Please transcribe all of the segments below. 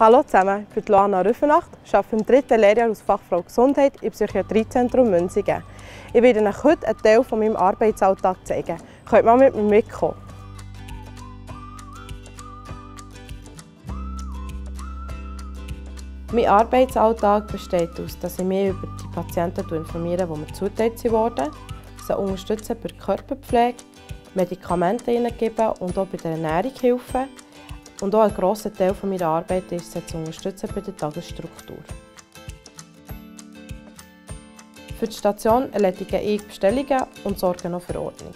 Hallo zusammen, ich bin Luana Rüffenacht, arbeite im dritten Lehrjahr als Fachfrau Gesundheit im Psychiatriezentrum Münzigen. Ich werde euch heute einen Teil von meinem Arbeitsalltag zeigen. Könnt mal mit mir mitkommen. Mein Arbeitsalltag besteht daraus, dass ich mich über die Patienten informiere, die mir zugeteilt wurden, sie unterstütze bei der Körperpflege, Medikamente ihnen geben und auch bei der Ernährung helfen und auch ein grosser Teil meiner Arbeit ist, sie zu unterstützen bei der Tagesstruktur. Für die Station erledige ich Bestellungen und sorge noch für Ordnung.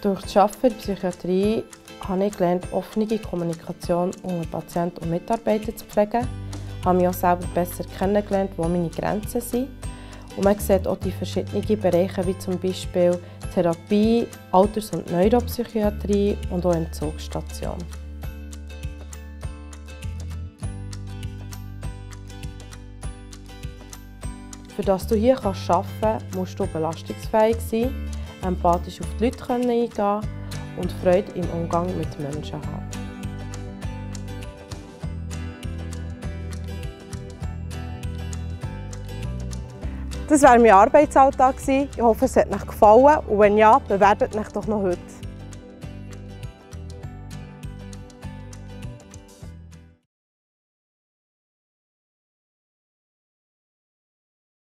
Durch das Arbeiten der Psychiatrie habe ich gelernt, offene Kommunikation unter Patient und Mitarbeiter zu pflegen. Ich habe mich auch selber besser kennengelernt, wo meine Grenzen sind. Und man sieht auch die verschiedenen Bereiche, wie zum Beispiel Therapie, Alters- und Neuropsychiatrie und auch Entzugsstation. Für das du hier arbeiten kannst, musst du belastungsfähig sein, empathisch auf die Leute eingehen und Freude im Umgang mit Menschen haben. Das war mein Arbeitsalltag. Ich hoffe, es hat euch gefallen und wenn ja, bewertet euch doch noch heute.